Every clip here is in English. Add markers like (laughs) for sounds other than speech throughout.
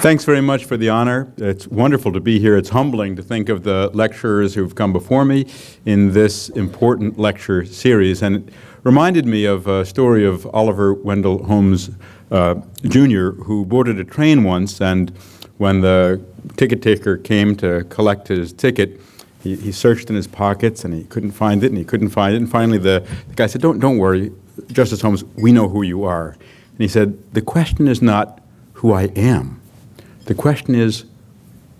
Thanks very much for the honor. It's wonderful to be here. It's humbling to think of the lecturers who've come before me in this important lecture series. And it reminded me of a story of Oliver Wendell Holmes uh, Jr., who boarded a train once, and when the ticket taker came to collect his ticket, he, he, searched in his pockets and he couldn't find it and he couldn't find it. And finally, the, the guy said, don't, don't worry, Justice Holmes, we know who you are. And he said, the question is not who I am. The question is,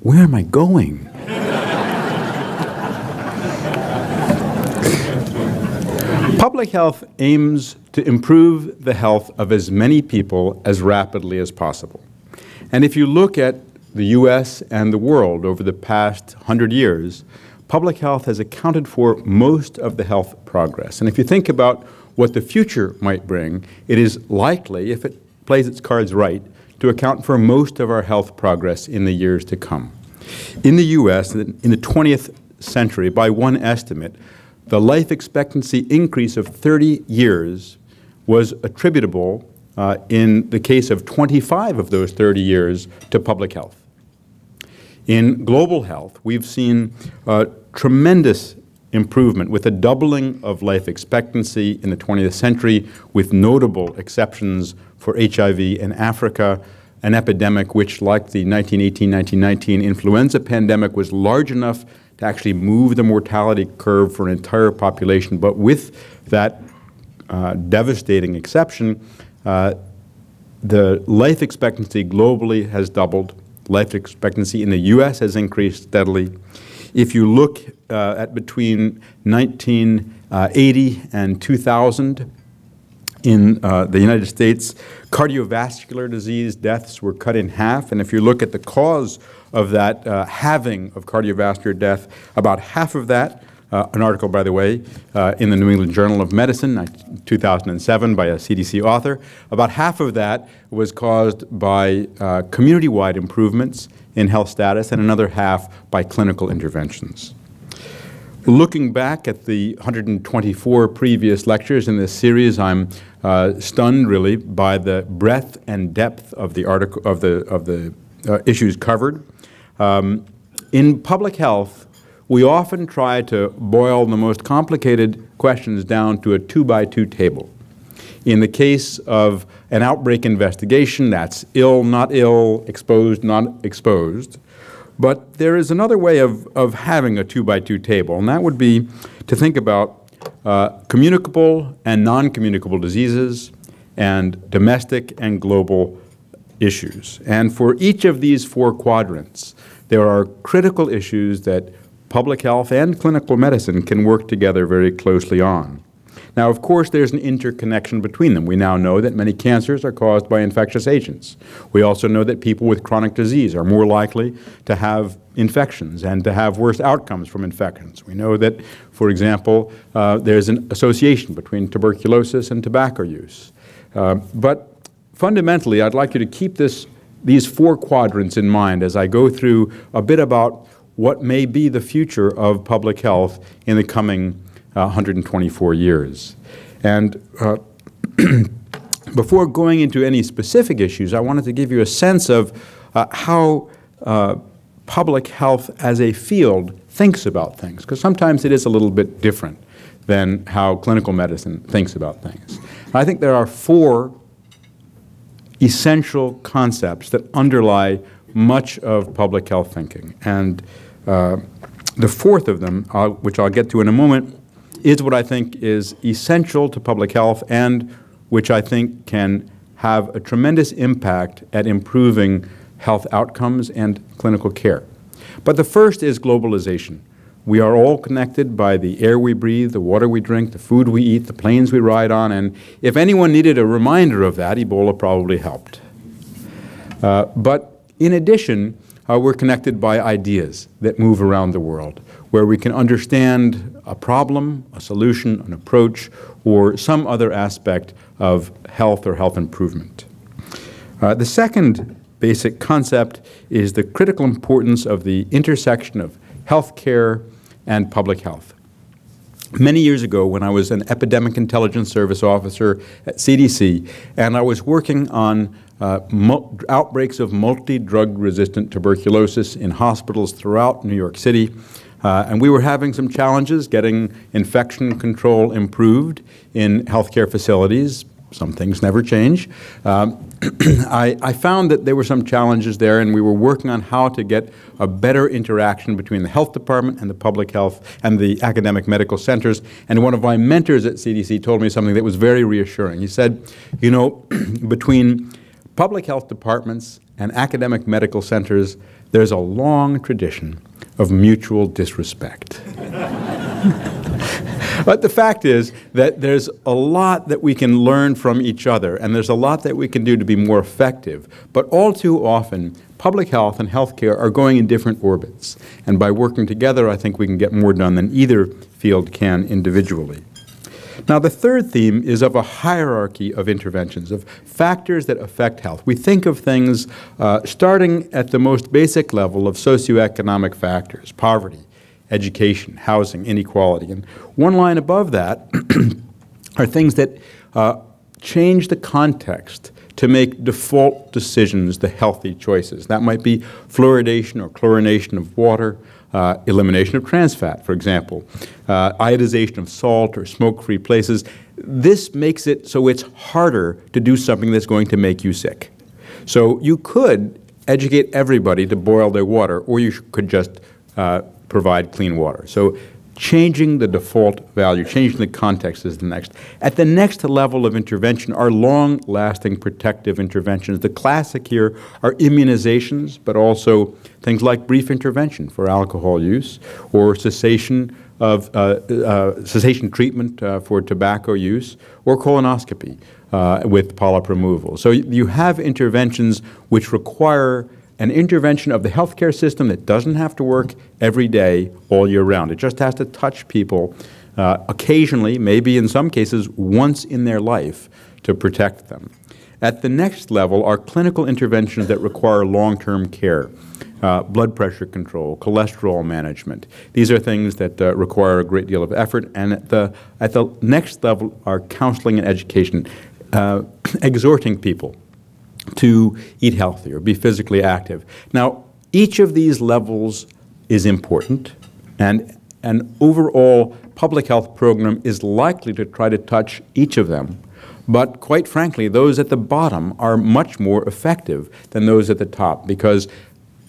where am I going? Public health aims to improve the health of as many people as rapidly as possible. And if you look at the U.S. and the world over the past hundred years, public health has accounted for most of the health progress. And if you think about what the future might bring, it is likely, if it plays its cards right, to account for most of our health progress in the years to come. In the U.S., in the 20th century, by one estimate, the life expectancy increase of 30 years was attributable uh, in the case of 25 of those 30 years to public health. In global health, we've seen uh, tremendous improvement with a doubling of life expectancy in the 20th century, with notable exceptions for HIV in Africa, an epidemic which, like the 1918-1919 influenza pandemic, was large enough to actually move the mortality curve for an entire population. But with that uh, devastating exception, uh, the life expectancy globally has doubled. Life expectancy in the U.S. has increased steadily. If you look uh, at between 1980 and 2000, in uh, the United States, cardiovascular disease deaths were cut in half. And if you look at the cause of that uh, halving of cardiovascular death, about half of that uh, an article, by the way, uh, in the New England Journal of Medicine, 2007, by a CDC author. About half of that was caused by uh, community-wide improvements in health status, and another half by clinical interventions. Looking back at the 124 previous lectures in this series, I'm uh, stunned really by the breadth and depth of the article of the of the uh, issues covered. Um, in public health, we often try to boil the most complicated questions down to a two by two table. In the case of an outbreak investigation, that's ill, not ill, exposed, not exposed. But there is another way of, of having a two by two table, and that would be to think about uh, communicable and non-communicable diseases and domestic and global issues. And for each of these four quadrants, there are critical issues that public health and clinical medicine can work together very closely on. Now, of course, there's an interconnection between them. We now know that many cancers are caused by infectious agents. We also know that people with chronic disease are more likely to have infections and to have worse outcomes from infections. We know that, for example, uh, there's an association between tuberculosis and tobacco use. Uh, but fundamentally, I'd like you to keep this, these four quadrants in mind as I go through a bit about what may be the future of public health in the coming uh, 124 years. And uh, (clears throat) before going into any specific issues, I wanted to give you a sense of uh, how uh, public health as a field thinks about things, because sometimes it is a little bit different than how clinical medicine thinks about things. I think there are four essential concepts that underlie much of public health thinking. And the fourth of them, uh, which I'll get to in a moment, is what I think is essential to public health and which I think can have a tremendous impact at improving health outcomes and clinical care. But the first is globalization. We are all connected by the air we breathe, the water we drink, the food we eat, the planes we ride on, and if anyone needed a reminder of that, Ebola probably helped. Uh, but in addition, uh, we're connected by ideas that move around the world, where we can understand a problem, a solution, an approach, or some other aspect of health or health improvement. Uh, the second basic concept is the critical importance of the intersection of health care and public health. Many years ago, when I was an epidemic intelligence service officer at CDC, and I was working on uh, outbreaks of multi-drug resistant tuberculosis in hospitals throughout New York City. Uh, and we were having some challenges getting infection control improved in healthcare facilities. Some things never change. Um, (clears throat) I, I, found that there were some challenges there, and we were working on how to get a better interaction between the health department and the public health and the academic medical centers. And one of my mentors at CDC told me something that was very reassuring. He said, you know, (clears throat) between public health departments and academic medical centers, there's a long tradition of mutual disrespect. (laughs) but the fact is that there's a lot that we can learn from each other, and there's a lot that we can do to be more effective. But all too often, public health and healthcare are going in different orbits. And by working together, I think we can get more done than either field can individually. Now, the third theme is of a hierarchy of interventions, of factors that affect health. We think of things uh, starting at the most basic level of socioeconomic factors, poverty, education, housing, inequality. And one line above that (clears throat) are things that uh, change the context to make default decisions the healthy choices. That might be fluoridation or chlorination of water, uh, elimination of trans fat, for example, uh, iodization of salt or smoke-free places. This makes it so it's harder to do something that's going to make you sick. So you could educate everybody to boil their water, or you could just uh, provide clean water. So changing the default value, changing the context is the next. At the next level of intervention are long-lasting protective interventions. The classic here are immunizations, but also things like brief intervention for alcohol use or cessation of uh, uh, cessation treatment uh, for tobacco use or colonoscopy uh, with polyp removal. So you have interventions which require an intervention of the healthcare system that doesn't have to work every day, all year round. It just has to touch people uh, occasionally, maybe in some cases once in their life, to protect them. At the next level are clinical interventions that require long-term care. Uh, blood pressure control, cholesterol management. These are things that uh, require a great deal of effort. And at the, at the next level are counseling and education, uh, (clears throat) exhorting people to eat healthy or be physically active. Now, each of these levels is important, and an overall public health program is likely to try to touch each of them. But quite frankly, those at the bottom are much more effective than those at the top because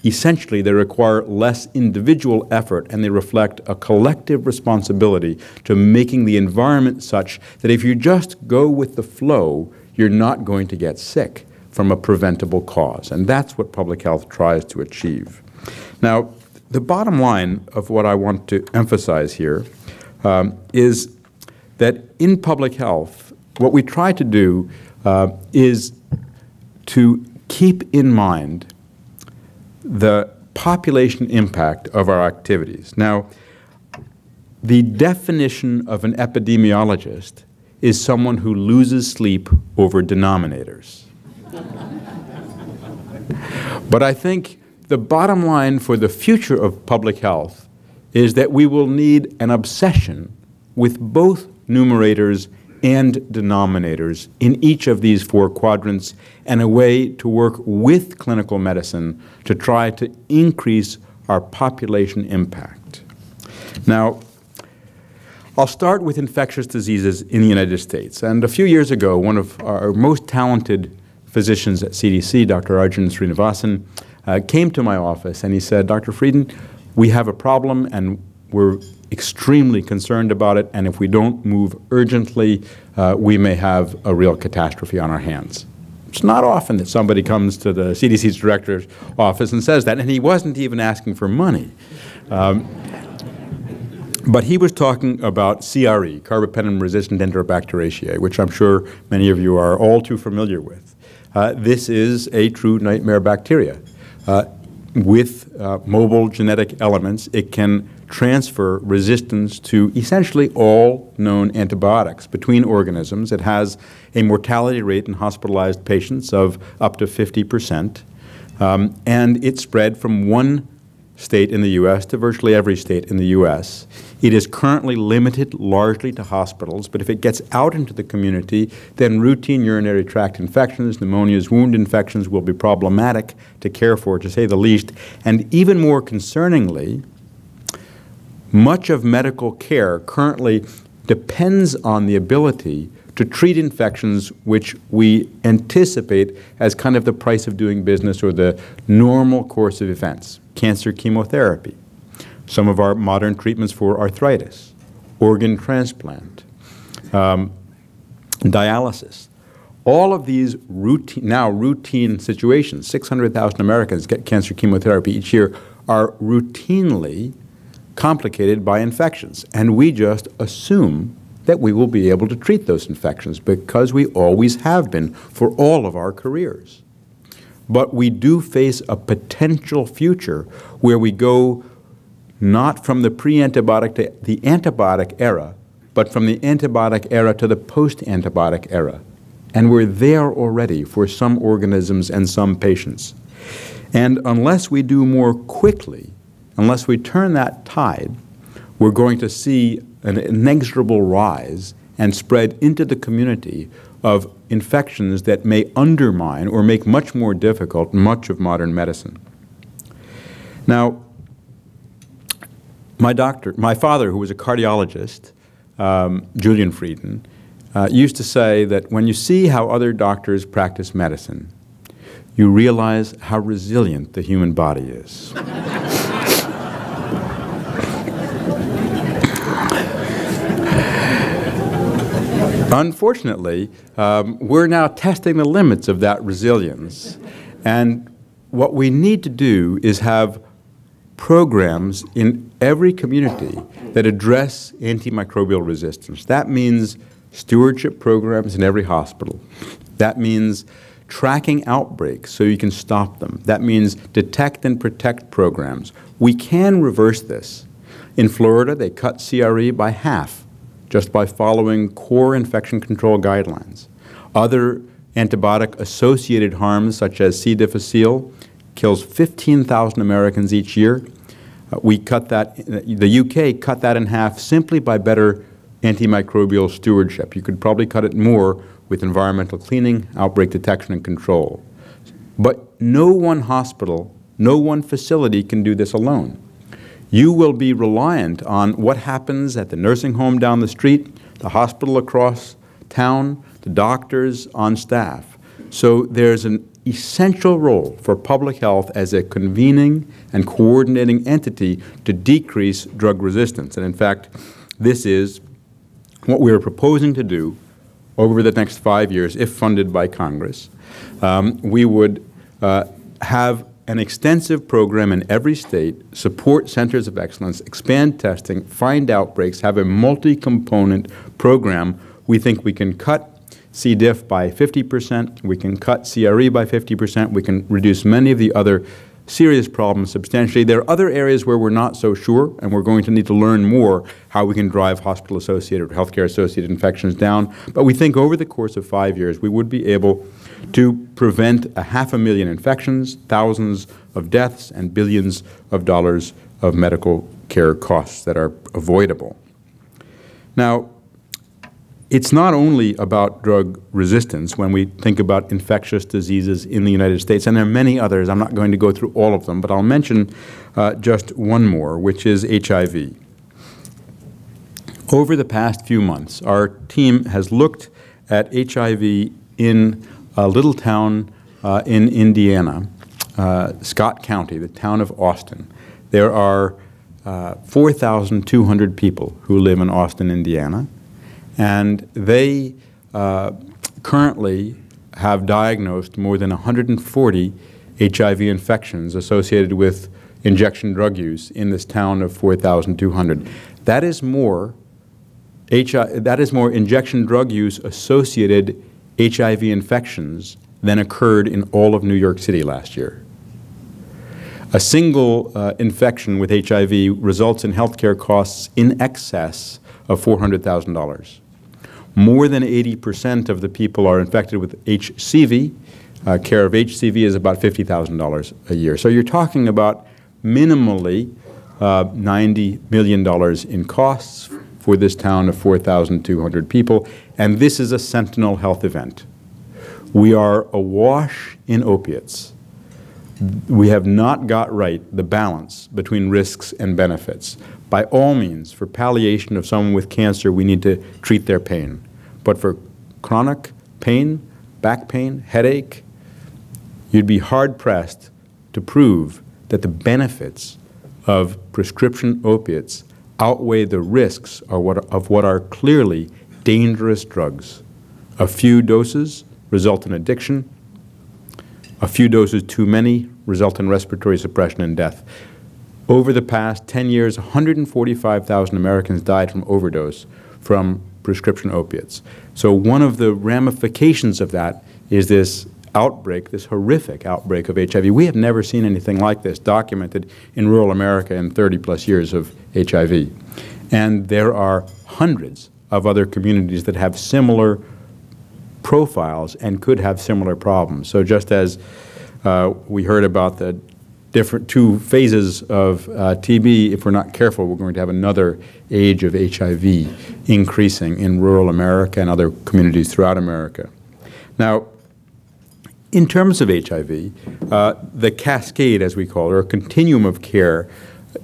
essentially they require less individual effort and they reflect a collective responsibility to making the environment such that if you just go with the flow, you're not going to get sick from a preventable cause. And that's what public health tries to achieve. Now, the bottom line of what I want to emphasize here um, is that in public health, what we try to do uh, is to keep in mind the population impact of our activities. Now, the definition of an epidemiologist is someone who loses sleep over denominators. But I think the bottom line for the future of public health is that we will need an obsession with both numerators and denominators in each of these four quadrants and a way to work with clinical medicine to try to increase our population impact. Now, I'll start with infectious diseases in the United States. And a few years ago, one of our most talented physicians at CDC, Dr. Arjun Srinivasan, uh, came to my office and he said, Dr. Frieden, we have a problem and we're extremely concerned about it, and if we don't move urgently, uh, we may have a real catastrophe on our hands. It's not often that somebody comes to the CDC's director's office and says that, and he wasn't even asking for money. Um, but he was talking about CRE, carbapenem-resistant Enterobacteriaceae, which I'm sure many of you are all too familiar with. Uh, this is a true nightmare bacteria. Uh, with uh, mobile genetic elements, it can transfer resistance to essentially all known antibiotics between organisms. It has a mortality rate in hospitalized patients of up to 50 percent. Um, and it spread from one state in the U.S. to virtually every state in the U.S. It is currently limited largely to hospitals, but if it gets out into the community, then routine urinary tract infections, pneumonias, wound infections will be problematic to care for, to say the least. And even more concerningly, much of medical care currently depends on the ability to treat infections which we anticipate as kind of the price of doing business or the normal course of events cancer chemotherapy, some of our modern treatments for arthritis, organ transplant, um, dialysis. All of these routine, now routine situations, 600,000 Americans get cancer chemotherapy each year, are routinely complicated by infections. And we just assume that we will be able to treat those infections because we always have been for all of our careers. But we do face a potential future where we go not from the pre-antibiotic to the antibiotic era, but from the antibiotic era to the post-antibiotic era. And we're there already for some organisms and some patients. And unless we do more quickly, unless we turn that tide, we're going to see an inexorable rise and spread into the community of infections that may undermine or make much more difficult much of modern medicine. Now, my doctor, my father, who was a cardiologist, um, Julian Frieden, uh, used to say that when you see how other doctors practice medicine, you realize how resilient the human body is. (laughs) Unfortunately, um, we're now testing the limits of that resilience. And what we need to do is have programs in every community that address antimicrobial resistance. That means stewardship programs in every hospital. That means tracking outbreaks so you can stop them. That means detect and protect programs. We can reverse this. In Florida, they cut CRE by half just by following core infection control guidelines. Other antibiotic-associated harms, such as C. difficile, kills 15,000 Americans each year. Uh, we cut that, the UK cut that in half simply by better antimicrobial stewardship. You could probably cut it more with environmental cleaning, outbreak detection and control. But no one hospital, no one facility can do this alone you will be reliant on what happens at the nursing home down the street, the hospital across town, the doctors on staff. So there's an essential role for public health as a convening and coordinating entity to decrease drug resistance. And in fact, this is what we are proposing to do over the next five years, if funded by Congress. Um, we would uh, have an extensive program in every state, support centers of excellence, expand testing, find outbreaks, have a multi-component program. We think we can cut C. diff by 50 percent, we can cut CRE by 50 percent, we can reduce many of the other serious problems substantially. There are other areas where we're not so sure, and we're going to need to learn more how we can drive hospital-associated or healthcare-associated infections down. But we think over the course of five years, we would be able to prevent a half a million infections, thousands of deaths, and billions of dollars of medical care costs that are avoidable. Now, it's not only about drug resistance when we think about infectious diseases in the United States, and there are many others. I'm not going to go through all of them, but I'll mention uh, just one more, which is HIV. Over the past few months, our team has looked at HIV in a little town uh, in Indiana, uh, Scott County, the town of Austin. There are uh, 4,200 people who live in Austin, Indiana, and they uh, currently have diagnosed more than 140 HIV infections associated with injection drug use in this town of 4,200. That is more that is more injection drug use associated HIV infections than occurred in all of New York City last year. A single uh, infection with HIV results in healthcare costs in excess of $400,000. More than 80 percent of the people are infected with HCV. Uh, care of HCV is about $50,000 a year. So you're talking about minimally uh, $90 million in costs for this town of 4,200 people, and this is a sentinel health event. We are awash in opiates. We have not got right the balance between risks and benefits. By all means, for palliation of someone with cancer, we need to treat their pain. But for chronic pain, back pain, headache, you'd be hard pressed to prove that the benefits of prescription opiates outweigh the risks of what, of what are clearly dangerous drugs. A few doses result in addiction. A few doses too many result in respiratory suppression and death. Over the past 10 years, 145,000 Americans died from overdose from prescription opiates. So one of the ramifications of that is this outbreak, this horrific outbreak of HIV. We have never seen anything like this documented in rural America in 30 plus years of HIV. And there are hundreds of other communities that have similar profiles and could have similar problems. So just as uh, we heard about the different two phases of uh, TB, if we're not careful, we're going to have another age of HIV increasing in rural America and other communities throughout America. Now, in terms of HIV, uh, the cascade, as we call it, or continuum of care,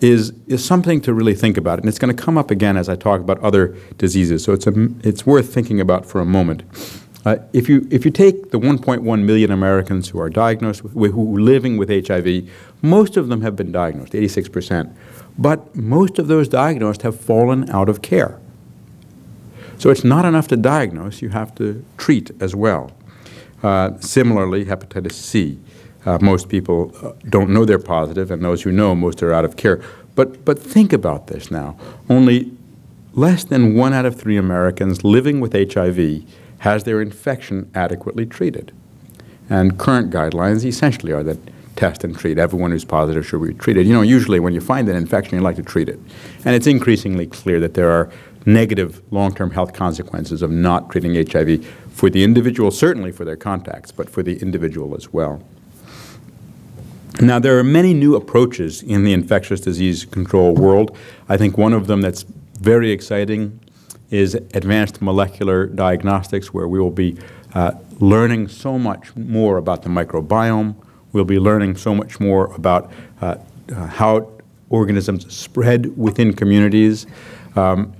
is, is something to really think about. And it's going to come up again as I talk about other diseases. So it's, a, it's worth thinking about for a moment. Uh, if, you, if you take the 1.1 million Americans who are diagnosed, with, who are living with HIV, most of them have been diagnosed, 86 percent. But most of those diagnosed have fallen out of care. So it's not enough to diagnose, you have to treat as well. Uh, similarly, hepatitis C. Uh, most people uh, don't know they're positive, and those who know, most are out of care. But, but think about this now. Only less than one out of three Americans living with HIV has their infection adequately treated. And current guidelines essentially are that test and treat. Everyone who's positive should be treated. You know, usually when you find an infection, you like to treat it. And it's increasingly clear that there are negative long-term health consequences of not treating HIV for the individual, certainly for their contacts, but for the individual as well. Now, there are many new approaches in the infectious disease control world. I think one of them that's very exciting is advanced molecular diagnostics, where we will be uh, learning so much more about the microbiome. We'll be learning so much more about uh, uh, how organisms spread within communities. Um,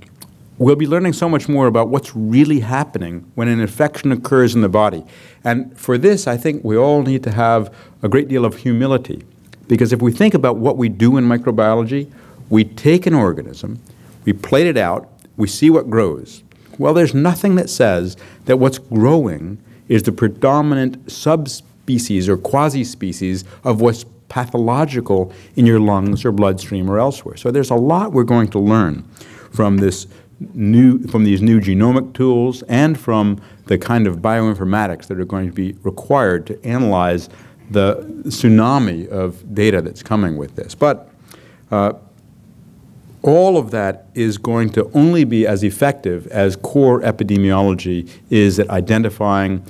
we'll be learning so much more about what's really happening when an infection occurs in the body. And for this, I think we all need to have a great deal of humility. Because if we think about what we do in microbiology, we take an organism, we plate it out, we see what grows. Well, there's nothing that says that what's growing is the predominant subspecies or quasi-species of what's pathological in your lungs or bloodstream or elsewhere. So there's a lot we're going to learn from this new, from these new genomic tools and from the kind of bioinformatics that are going to be required to analyze the tsunami of data that's coming with this. But uh, all of that is going to only be as effective as core epidemiology is at identifying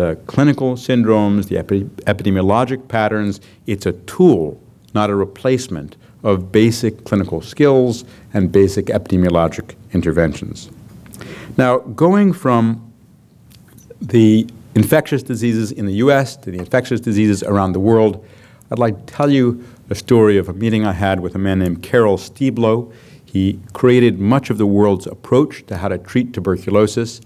the clinical syndromes, the epi epidemiologic patterns. It's a tool, not a replacement of basic clinical skills and basic epidemiologic interventions. Now, going from the infectious diseases in the U.S. to the infectious diseases around the world, I'd like to tell you a story of a meeting I had with a man named Karel Styblo. He created much of the world's approach to how to treat tuberculosis.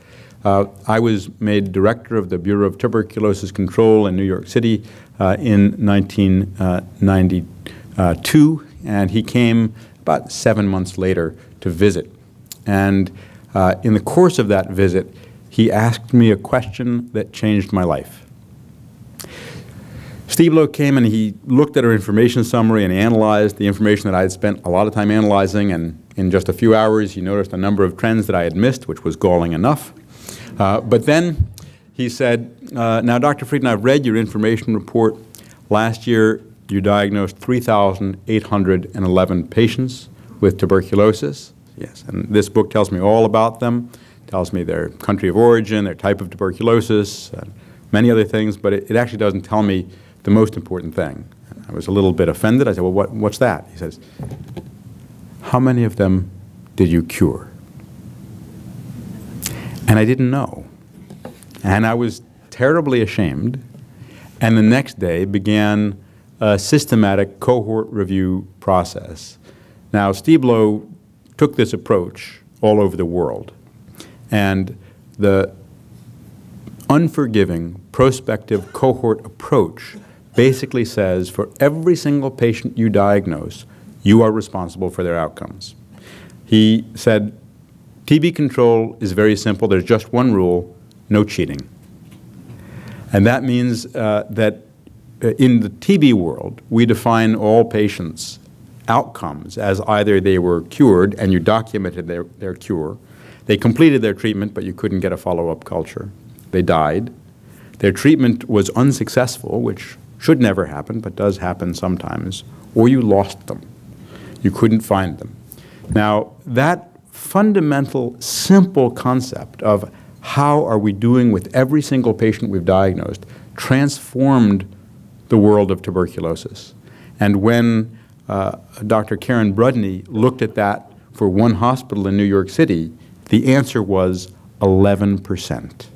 Uh, I was made director of the Bureau of Tuberculosis Control in New York City uh, in 1992, and he came about seven months later to visit. And uh, in the course of that visit, he asked me a question that changed my life. Styblo came and he looked at our information summary and analyzed the information that I had spent a lot of time analyzing and in just a few hours he noticed a number of trends that I had missed, which was galling enough. Uh, but then he said, uh, now Dr. Frieden, I've read your information report. Last year you diagnosed 3,811 patients with tuberculosis. Yes, and this book tells me all about them, tells me their country of origin, their type of tuberculosis, and many other things, but it, it, actually doesn't tell me the most important thing. I was a little bit offended. I said, well, what, what's that? He says, how many of them did you cure? And I didn't know. And I was terribly ashamed. And the next day began a systematic cohort review process. Now, Styblo took this approach all over the world. And the unforgiving, prospective cohort approach basically says for every single patient you diagnose, you are responsible for their outcomes. He said, TB control is very simple. There's just one rule, no cheating. And that means uh, that uh, in the TB world, we define all patients' outcomes as either they were cured and you documented their, their cure, they completed their treatment but you couldn't get a follow-up culture, they died, their treatment was unsuccessful, which should never happen but does happen sometimes, or you lost them. You couldn't find them. Now, that fundamental, simple concept of how are we doing with every single patient we've diagnosed transformed the world of tuberculosis. And when uh, Dr. Karen Brudney looked at that for one hospital in New York City, the answer was 11 percent.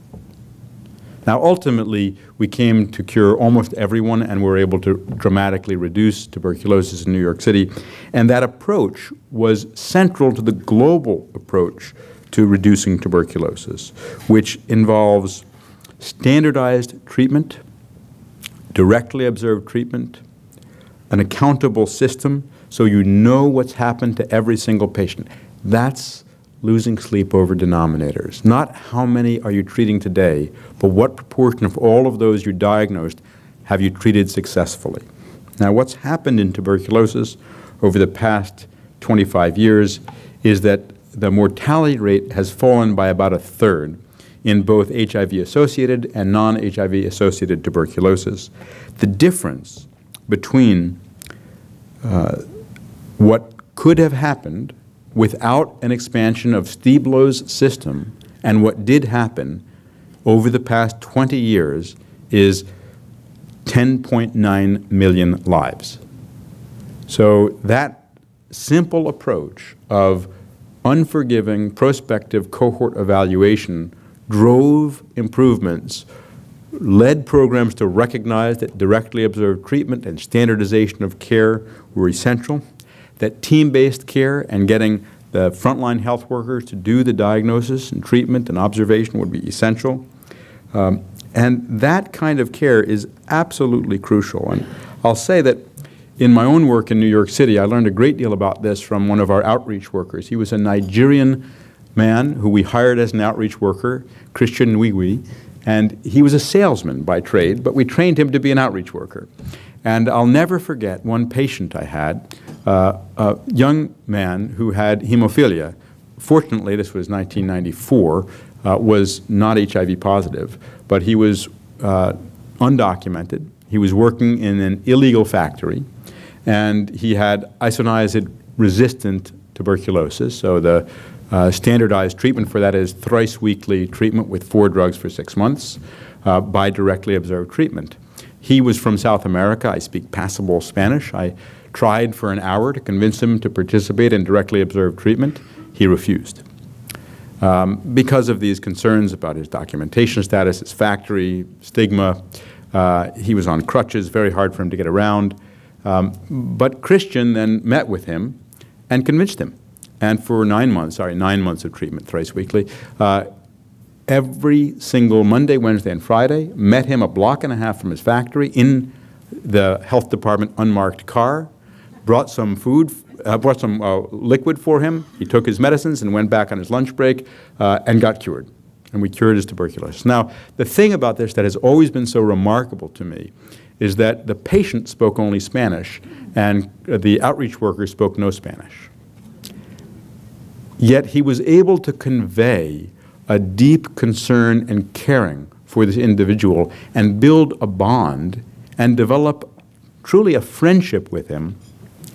Now, ultimately, we came to cure almost everyone and we were able to dramatically reduce tuberculosis in New York City. And that approach was central to the global approach to reducing tuberculosis, which involves standardized treatment, directly observed treatment, an accountable system so you know what's happened to every single patient. That's losing sleep over denominators. Not how many are you treating today, but what proportion of all of those you diagnosed have you treated successfully. Now, what's happened in tuberculosis over the past 25 years is that the mortality rate has fallen by about a third in both HIV-associated and non-HIV-associated tuberculosis. The difference between uh, what could have happened without an expansion of Styblo's system and what did happen over the past 20 years is 10.9 million lives. So that simple approach of unforgiving prospective cohort evaluation drove improvements, led programs to recognize that directly observed treatment and standardization of care were essential, that team-based care and getting the frontline health workers to do the diagnosis and treatment and observation would be essential. Um, and that kind of care is absolutely crucial. And I'll say that in my own work in New York City, I learned a great deal about this from one of our outreach workers. He was a Nigerian man who we hired as an outreach worker, Christian Nwigwe, and he was a salesman by trade, but we trained him to be an outreach worker. And I'll never forget one patient I had, a young man who had hemophilia. Fortunately, this was 1994, uh, was not HIV positive, but he was uh, undocumented. He was working in an illegal factory, and he had isoniazid resistant tuberculosis. So the uh, standardized treatment for that is thrice weekly treatment with four drugs for six months uh, by directly observed treatment. He was from South America. I speak passable Spanish. I tried for an hour to convince him to participate in directly observed treatment. He refused. Um, because of these concerns about his documentation status, his factory, stigma, uh, he was on crutches, very hard for him to get around. Um, but Christian then met with him and convinced him. And for nine months, sorry, nine months of treatment, thrice weekly, uh, every single Monday, Wednesday, and Friday, met him a block and a half from his factory in the health department unmarked car, brought some food, uh, brought some uh, liquid for him. He took his medicines and went back on his lunch break uh, and got cured. And we cured his tuberculosis. Now, the thing about this that has always been so remarkable to me is that the patient spoke only Spanish and the outreach worker spoke no Spanish. Yet he was able to convey a deep concern and caring for this individual and build a bond and develop truly a friendship with him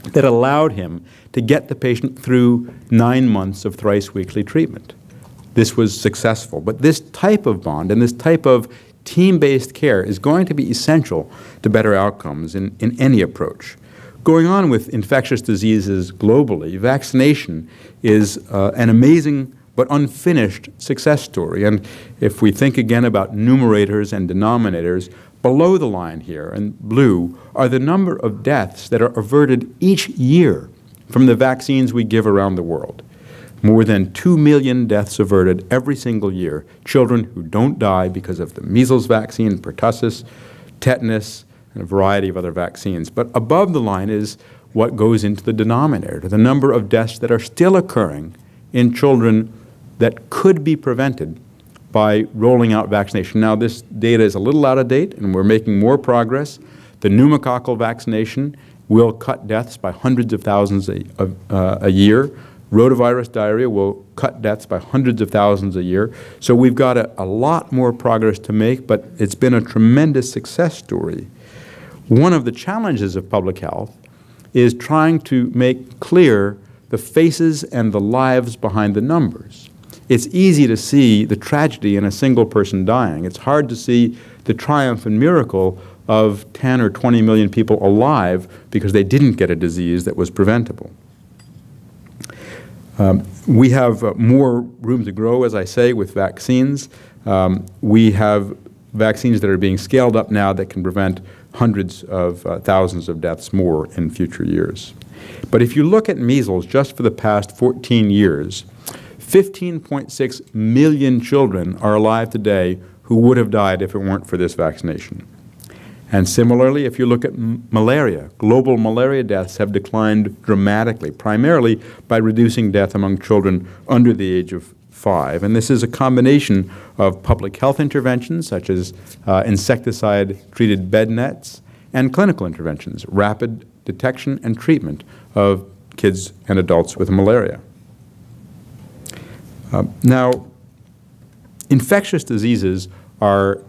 that allowed him to get the patient through nine months of thrice weekly treatment. This was successful. But this type of bond and this type of team-based care is going to be essential to better outcomes in, in any approach. Going on with infectious diseases globally, vaccination is uh, an amazing but unfinished success story. And if we think again about numerators and denominators, below the line here in blue are the number of deaths that are averted each year from the vaccines we give around the world. More than 2 million deaths averted every single year, children who don't die because of the measles vaccine, pertussis, tetanus, and a variety of other vaccines. But above the line is what goes into the denominator, the number of deaths that are still occurring in children that could be prevented by rolling out vaccination. Now, this data is a little out of date, and we're making more progress. The pneumococcal vaccination will cut deaths by hundreds of thousands a, uh, a year. Rotavirus diarrhea will cut deaths by hundreds of thousands a year. So we've got a, a lot more progress to make, but it's been a tremendous success story. One of the challenges of public health is trying to make clear the faces and the lives behind the numbers. It's easy to see the tragedy in a single person dying. It's hard to see the triumph and miracle of 10 or 20 million people alive because they didn't get a disease that was preventable. Um, we have uh, more room to grow, as I say, with vaccines. Um, we have vaccines that are being scaled up now that can prevent hundreds of uh, thousands of deaths more in future years. But if you look at measles just for the past 14 years, 15.6 million children are alive today who would have died if it weren't for this vaccination. And similarly, if you look at malaria, global malaria deaths have declined dramatically, primarily by reducing death among children under the age of five. And this is a combination of public health interventions, such as uh, insecticide-treated bed nets, and clinical interventions, rapid detection and treatment of kids and adults with malaria. Uh, now, infectious diseases are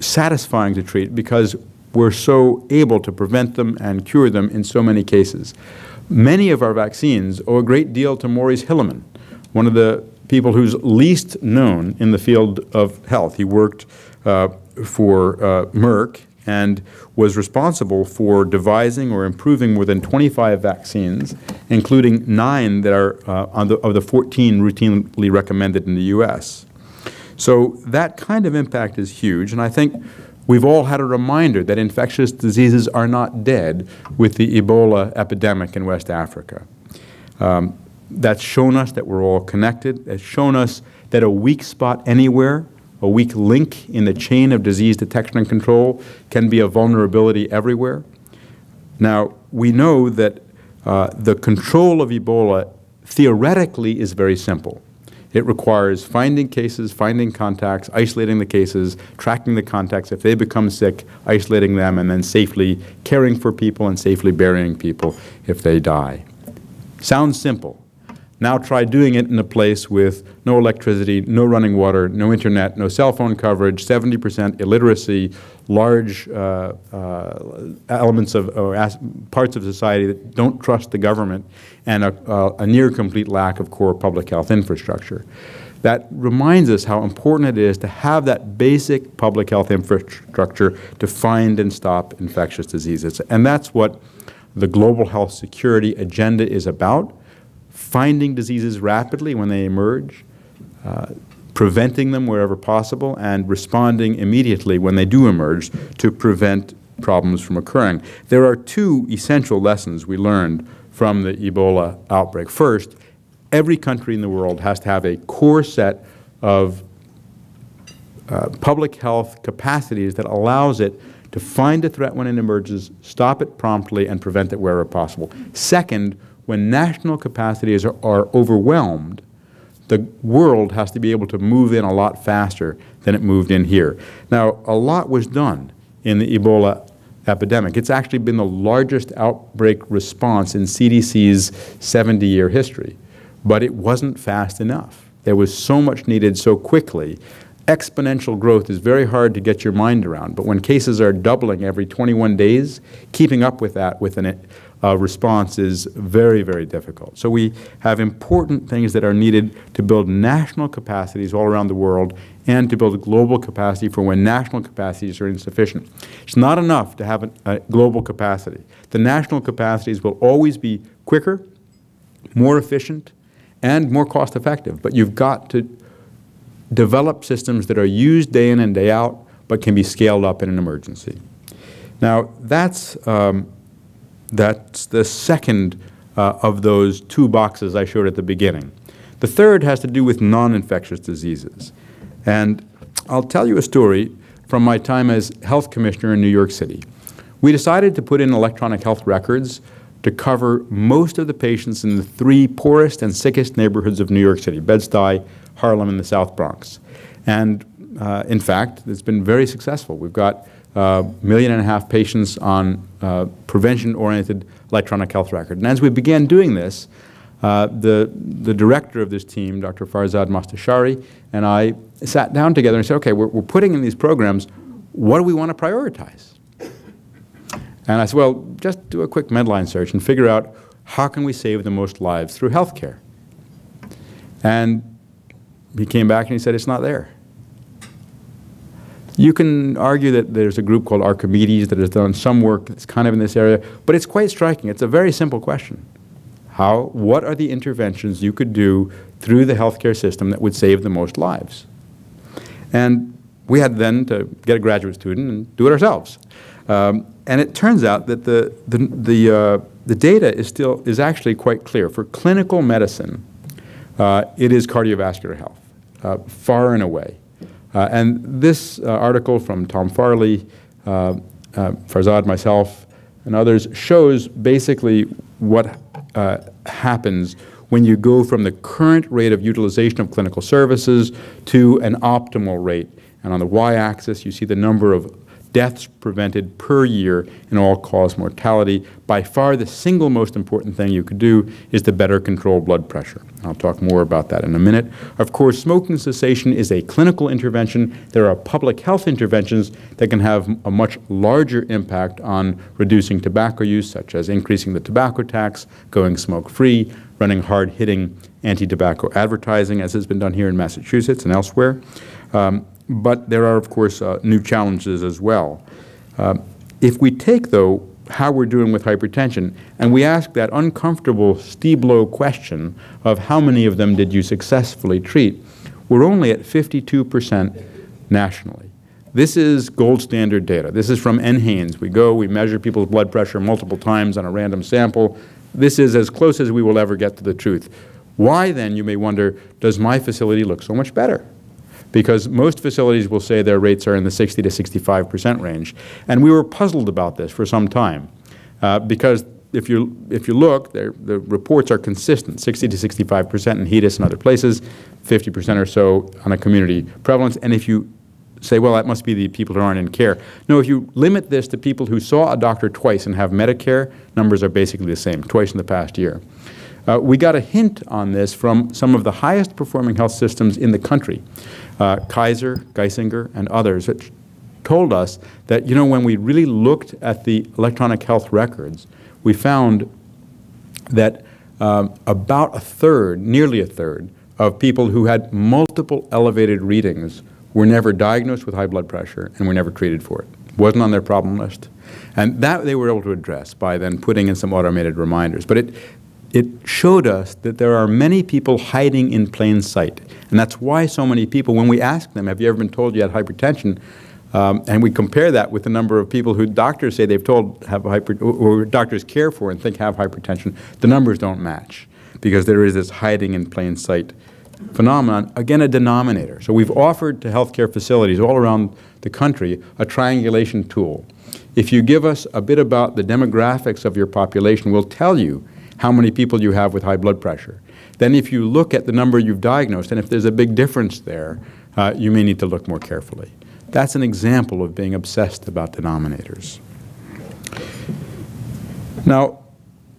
satisfying to treat because we're so able to prevent them and cure them in so many cases. Many of our vaccines owe a great deal to Maurice Hilleman, one of the people who's least known in the field of health. He worked uh, for uh, Merck and was responsible for devising or improving more than 25 vaccines, including nine that are uh, the, of the 14 routinely recommended in the U.S. So that kind of impact is huge, and I think we've all had a reminder that infectious diseases are not dead with the Ebola epidemic in West Africa. Um, that's shown us that we're all connected. It's shown us that a weak spot anywhere a weak link in the chain of disease detection and control can be a vulnerability everywhere. Now, we know that uh, the control of Ebola theoretically is very simple. It requires finding cases, finding contacts, isolating the cases, tracking the contacts. If they become sick, isolating them, and then safely caring for people and safely burying people if they die. Sounds simple. Now try doing it in a place with no electricity, no running water, no internet, no cell phone coverage, 70 percent illiteracy, large uh, uh, elements of or parts of society that don't trust the government, and a, a near complete lack of core public health infrastructure. That reminds us how important it is to have that basic public health infrastructure to find and stop infectious diseases. And that's what the global health security agenda is about finding diseases rapidly when they emerge, uh, preventing them wherever possible, and responding immediately when they do emerge to prevent problems from occurring. There are two essential lessons we learned from the Ebola outbreak. First, every country in the world has to have a core set of uh, public health capacities that allows it to find a threat when it emerges, stop it promptly, and prevent it wherever possible. Second, when national capacities are, are overwhelmed, the world has to be able to move in a lot faster than it moved in here. Now, a lot was done in the Ebola epidemic. It's actually been the largest outbreak response in CDC's 70-year history, but it wasn't fast enough. There was so much needed so quickly exponential growth is very hard to get your mind around. But when cases are doubling every 21 days, keeping up with that with a uh, response is very, very difficult. So we have important things that are needed to build national capacities all around the world and to build a global capacity for when national capacities are insufficient. It's not enough to have a, a global capacity. The national capacities will always be quicker, more efficient, and more cost effective. But you've got to develop systems that are used day in and day out, but can be scaled up in an emergency. Now, that's, um, that's the second uh, of those two boxes I showed at the beginning. The third has to do with non-infectious diseases. And I'll tell you a story from my time as health commissioner in New York City. We decided to put in electronic health records to cover most of the patients in the three poorest and sickest neighborhoods of New York City, Bed-Stuy, Harlem, and the South Bronx. And uh, in fact, it's been very successful. We've got uh, million and a half patients on uh, prevention-oriented electronic health record. And as we began doing this, uh, the, the director of this team, Dr. Farzad Mostashari, and I sat down together and said, okay, we're, we're putting in these programs, what do we want to prioritize? And I said, well, just do a quick Medline search and figure out how can we save the most lives through health care. And he came back and he said, it's not there. You can argue that there's a group called Archimedes that has done some work that's kind of in this area, but it's quite striking. It's a very simple question. How, what are the interventions you could do through the healthcare system that would save the most lives? And we had then to get a graduate student and do it ourselves. Um, and it turns out that the, the, the, uh, the data is still is actually quite clear. For clinical medicine, uh, it is cardiovascular health, uh, far and away. Uh, and this uh, article from Tom Farley, uh, Farzad, myself, and others shows basically what happens when you go from the current rate of utilization of clinical services to an optimal rate. And on the y-axis, you see the number of deaths prevented per year in all-cause mortality. By far the single most important thing you could do is to better control blood pressure. I'll talk more about that in a minute. Of course, smoking cessation is a clinical intervention. There are public health interventions that can have a much larger impact on reducing tobacco use, such as increasing the tobacco tax, going smoke-free, running hard-hitting anti-tobacco advertising, as has been done here in Massachusetts and elsewhere. Um, but there are, of course, uh, new challenges as well. Uh, if we take, though, how we're doing with hypertension, and we ask that uncomfortable Styblo question of how many of them did you successfully treat, we're only at 52 percent nationally. This is gold standard data. This is from NHANES. We go, we measure people's blood pressure multiple times on a random sample. This is as close as we will ever get to the truth. Why then, you may wonder, does my facility look so much better? Because most facilities will say their rates are in the 60 to 65 percent range. And we were puzzled about this for some time uh, because if you, if you look, the reports are consistent, 60 to 65 percent in HEDIS and other places, 50 percent or so on a community prevalence. And if you say, well, that must be the people who aren't in care. No, if you limit this to people who saw a doctor twice and have Medicare, numbers are basically the same, twice in the past year. Uh, we got a hint on this from some of the highest performing health systems in the country uh, Kaiser, Geisinger, and others, which told us that, you know, when we really looked at the electronic health records, we found that um, about a third, nearly a third, of people who had multiple elevated readings were never diagnosed with high blood pressure and were never treated for it. Wasn't on their problem list. And that they were able to address by then putting in some automated reminders. But it, it showed us that there are many people hiding in plain sight. And that's why so many people, when we ask them, have you ever been told you had hypertension, um, and we compare that with the number of people who doctors say they've told have hyper, or doctors care for and think have hypertension, the numbers don't match because there is this hiding in plain sight phenomenon, again a denominator. So we've offered to healthcare facilities all around the country a triangulation tool. If you give us a bit about the demographics of your population, we'll tell you how many people you have with high blood pressure. Then if you look at the number you've diagnosed, and if there's a big difference there, uh, you may need to look more carefully. That's an example of being obsessed about denominators. Now,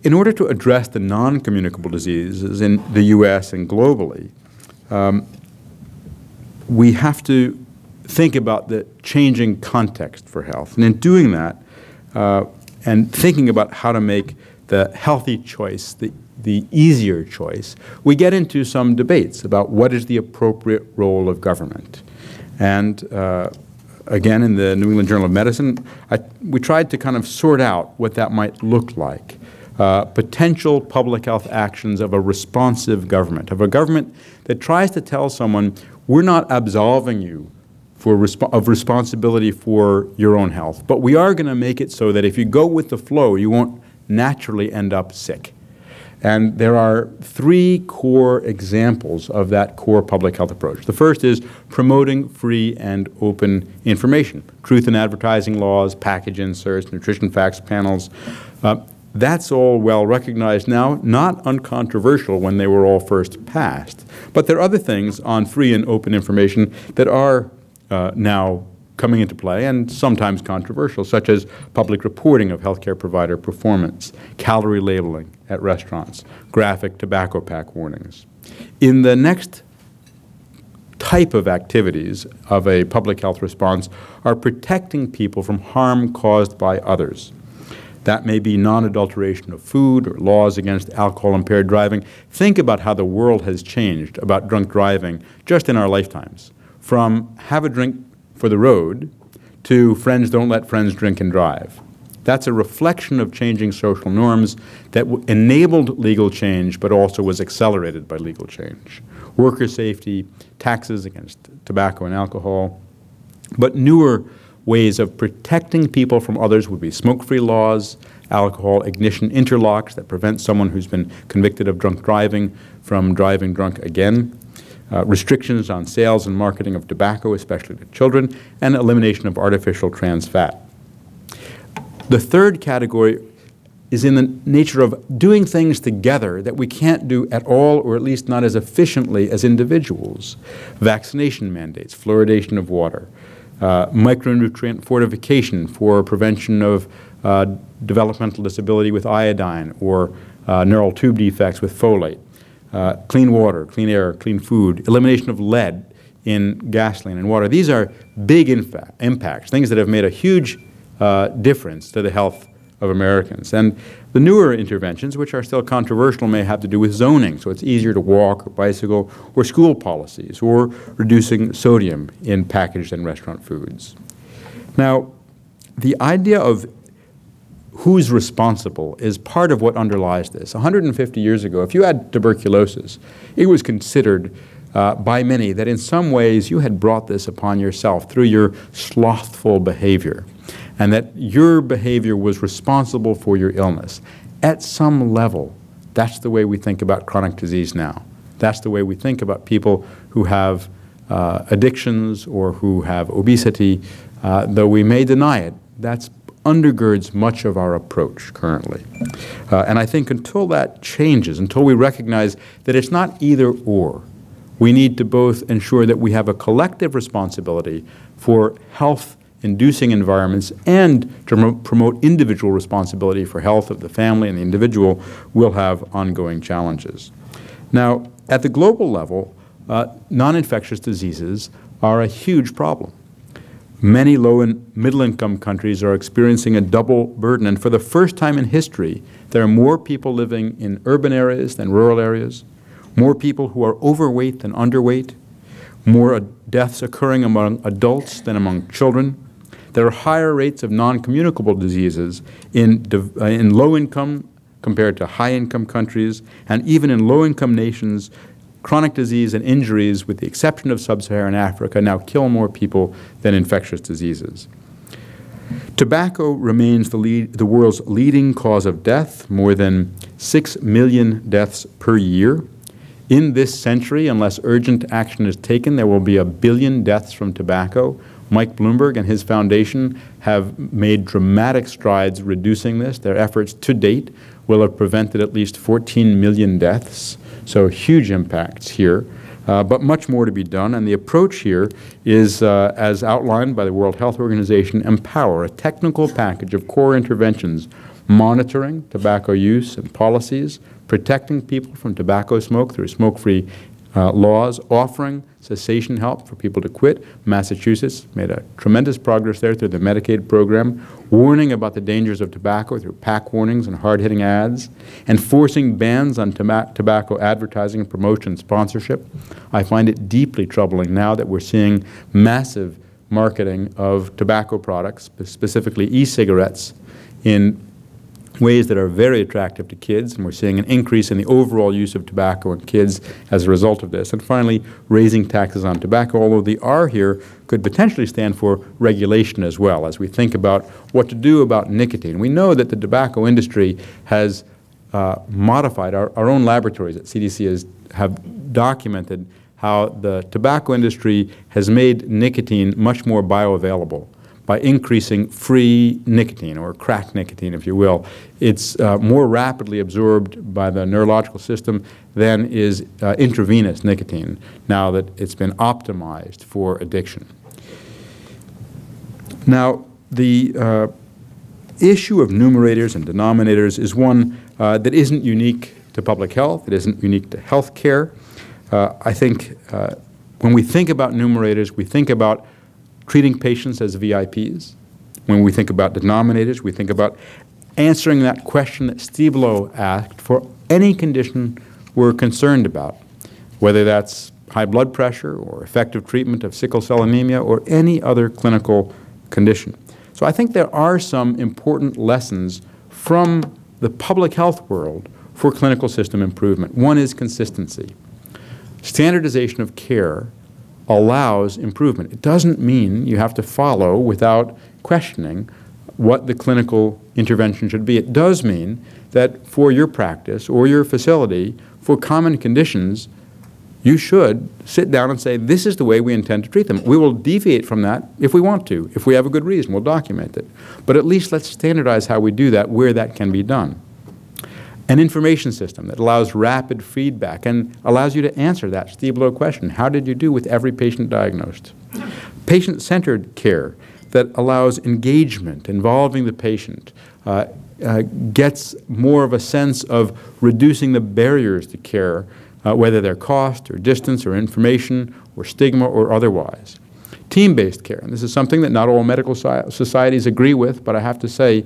in order to address the non-communicable diseases in the U.S. and globally, um, we have to think about the changing context for health. And in doing that, uh, and thinking about how to make the healthy choice the, the easier choice, we get into some debates about what is the appropriate role of government. And uh, again, in the New England Journal of Medicine, I, we tried to kind of sort out what that might look like. Uh, potential public health actions of a responsive government, of a government that tries to tell someone, we're not absolving you for resp of responsibility for your own health, but we are going to make it so that if you go with the flow, you won't naturally end up sick. And there are three core examples of that core public health approach. The first is promoting free and open information, truth in advertising laws, package inserts, nutrition facts panels. Uh, that's all well recognized now, not uncontroversial when they were all first passed. But there are other things on free and open information that are uh, now coming into play and sometimes controversial, such as public reporting of healthcare provider performance, calorie labeling at restaurants, graphic tobacco pack warnings. In the next type of activities of a public health response are protecting people from harm caused by others. That may be non-adulteration of food or laws against alcohol-impaired driving. Think about how the world has changed about drunk driving just in our lifetimes. From have a drink for the road to friends don't let friends drink and drive. That's a reflection of changing social norms that enabled legal change but also was accelerated by legal change. Worker safety, taxes against tobacco and alcohol. But newer ways of protecting people from others would be smoke-free laws, alcohol ignition interlocks that prevent someone who's been convicted of drunk driving from driving drunk again, uh, restrictions on sales and marketing of tobacco, especially to children, and elimination of artificial trans fat. The third category is in the nature of doing things together that we can't do at all, or at least not as efficiently as individuals. Vaccination mandates, fluoridation of water, uh, micronutrient fortification for prevention of uh, developmental disability with iodine or uh, neural tube defects with folate, uh, clean water, clean air, clean food, elimination of lead in gasoline and water. These are big impacts, things that have made a huge uh, difference to the health of Americans. And the newer interventions, which are still controversial, may have to do with zoning, so it's easier to walk or bicycle, or school policies, or reducing sodium in packaged and restaurant foods. Now, the idea of who's responsible is part of what underlies this. 150 years ago, if you had tuberculosis, it was considered uh, by many that in some ways you had brought this upon yourself through your slothful behavior and that your behavior was responsible for your illness. At some level, that's the way we think about chronic disease now. That's the way we think about people who have uh, addictions or who have obesity, uh, though we may deny it. That undergirds much of our approach currently. Uh, and I think until that changes, until we recognize that it's not either or, we need to both ensure that we have a collective responsibility for health inducing environments and to promote individual responsibility for health of the family and the individual will have ongoing challenges. Now, at the global level, uh, non-infectious diseases are a huge problem. Many low and middle income countries are experiencing a double burden, and for the first time in history, there are more people living in urban areas than rural areas, more people who are overweight than underweight, more deaths occurring among adults than among children, there are higher rates of non-communicable diseases in, uh, in low-income compared to high-income countries, and even in low-income nations, chronic disease and injuries, with the exception of sub-Saharan Africa, now kill more people than infectious diseases. Tobacco remains the, lead, the world's leading cause of death, more than 6 million deaths per year. In this century, unless urgent action is taken, there will be a billion deaths from tobacco, Mike Bloomberg and his foundation have made dramatic strides reducing this. Their efforts to date will have prevented at least 14 million deaths, so huge impacts here. Uh, but much more to be done, and the approach here is, uh, as outlined by the World Health Organization, MPOWER a technical package of core interventions monitoring tobacco use and policies, protecting people from tobacco smoke through smoke-free uh, laws offering cessation help for people to quit. Massachusetts made a tremendous progress there through the Medicaid program, warning about the dangers of tobacco through pack warnings and hard-hitting ads, and forcing bans on tobacco advertising, promotion, sponsorship. I find it deeply troubling now that we're seeing massive marketing of tobacco products, specifically e-cigarettes, in ways that are very attractive to kids, and we're seeing an increase in the overall use of tobacco in kids as a result of this. And finally, raising taxes on tobacco, although the R here could potentially stand for regulation as well, as we think about what to do about nicotine. We know that the tobacco industry has uh, modified, our, our own laboratories at CDC has, have documented how the tobacco industry has made nicotine much more bioavailable by increasing free nicotine, or crack nicotine, if you will. It's uh, more rapidly absorbed by the neurological system than is uh, intravenous nicotine, now that it's been optimized for addiction. Now, the uh, issue of numerators and denominators is one uh, that isn't unique to public health. It isn't unique to health care. Uh, I think uh, when we think about numerators, we think about treating patients as VIPs. When we think about denominators, we think about answering that question that Styblo asked for any condition we're concerned about, whether that's high blood pressure or effective treatment of sickle cell anemia or any other clinical condition. So I think there are some important lessons from the public health world for clinical system improvement. One is consistency. Standardization of care allows improvement. It doesn't mean you have to follow without questioning what the clinical intervention should be. It does mean that for your practice or your facility, for common conditions, you should sit down and say, this is the way we intend to treat them. We will deviate from that if we want to. If we have a good reason, we'll document it. But at least let's standardize how we do that where that can be done an information system that allows rapid feedback and allows you to answer that Styblo question. How did you do with every patient diagnosed? Patient-centered care that allows engagement involving the patient, uh, uh, gets more of a sense of reducing the barriers to care, uh, whether they're cost or distance or information or stigma or otherwise. Team-based care, and this is something that not all medical societies agree with, but I have to say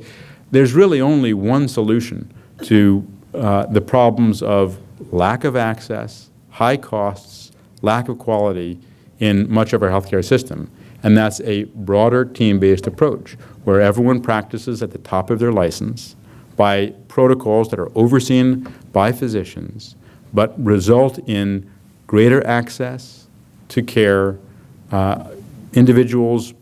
there's really only one solution to uh, the problems of lack of access, high costs, lack of quality in much of our healthcare system. And that's a broader team-based approach where everyone practices at the top of their license by protocols that are overseen by physicians but result in greater access to care, uh, individuals,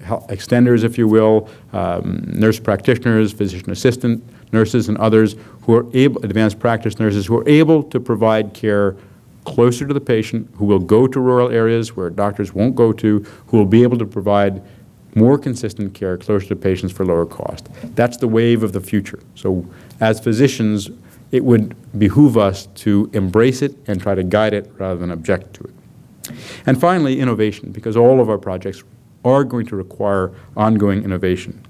extenders, if you will, um, nurse practitioners, physician assistant, nurses and others who are able, advanced practice nurses who are able to provide care closer to the patient, who will go to rural areas where doctors won't go to, who will be able to provide more consistent care closer to patients for lower cost. That's the wave of the future. So as physicians, it would behoove us to embrace it and try to guide it rather than object to it. And finally, innovation, because all of our projects are going to require ongoing innovation.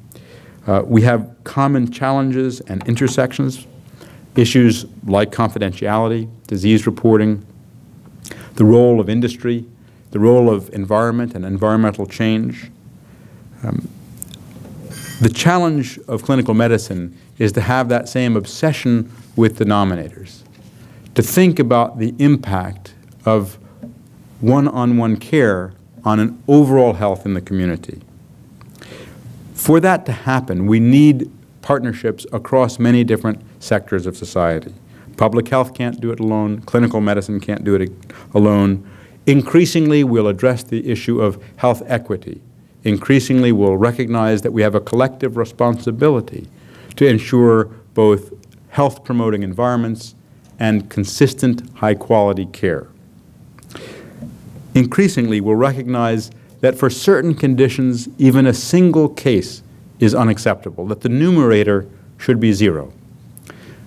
Uh, we have common challenges and intersections, issues like confidentiality, disease reporting, the role of industry, the role of environment and environmental change. Um, the challenge of clinical medicine is to have that same obsession with denominators, to think about the impact of one-on-one -on -one care on an overall health in the community. For that to happen, we need partnerships across many different sectors of society. Public health can't do it alone. Clinical medicine can't do it alone. Increasingly, we'll address the issue of health equity. Increasingly, we'll recognize that we have a collective responsibility to ensure both health-promoting environments and consistent high-quality care. Increasingly, we'll recognize that for certain conditions, even a single case is unacceptable, that the numerator should be zero.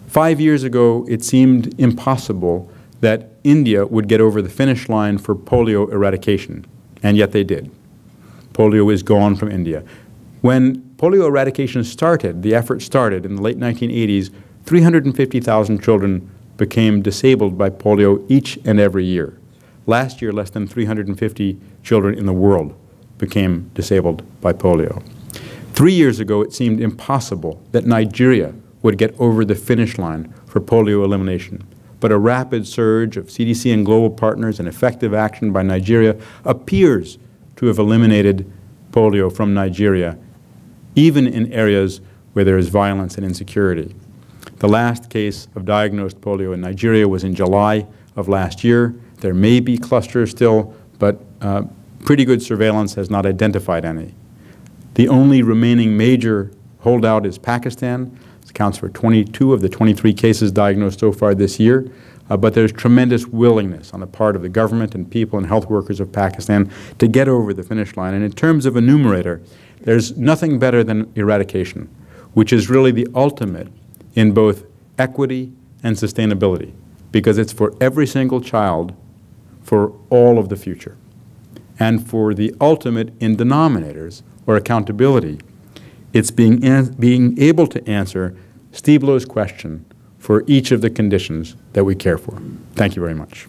Five years ago, it seemed impossible that India would get over the finish line for polio eradication, and yet they did. Polio is gone from India. When polio eradication started, the effort started in the late 1980s, 350,000 children became disabled by polio each and every year. Last year, less than 350 children in the world became disabled by polio. Three years ago, it seemed impossible that Nigeria would get over the finish line for polio elimination. But a rapid surge of CDC and global partners and effective action by Nigeria appears to have eliminated polio from Nigeria, even in areas where there is violence and insecurity. The last case of diagnosed polio in Nigeria was in July of last year. There may be clusters still, but uh, pretty good surveillance has not identified any. The only remaining major holdout is Pakistan. It accounts for 22 of the 23 cases diagnosed so far this year. Uh, but there's tremendous willingness on the part of the government and people and health workers of Pakistan to get over the finish line. And in terms of a numerator, there's nothing better than eradication, which is really the ultimate in both equity and sustainability, because it's for every single child for all of the future. And for the ultimate in denominators, or accountability, it's being, being able to answer Styblo question for each of the conditions that we care for. Thank you very much.